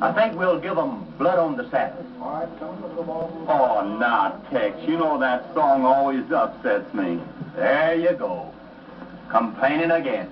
I think we'll give 'em blood on the saddle. All right. Oh, now, Tex, you know that song always upsets me. There you go. Complaining again.